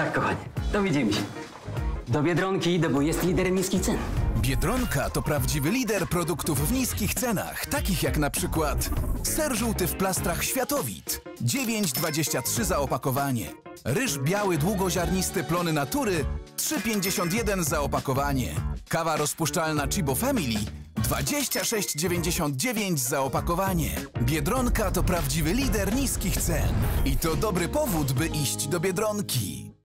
Tak, kochanie. To widzimy się. Do Biedronki idę, bo jest liderem niskich cen. Biedronka to prawdziwy lider produktów w niskich cenach, takich jak na przykład ser żółty w plastrach Światowit 9,23 za opakowanie, ryż biały długoziarnisty plony natury 3,51 za opakowanie, kawa rozpuszczalna Chibo Family 26,99 za opakowanie. Biedronka to prawdziwy lider niskich cen. I to dobry powód, by iść do Biedronki.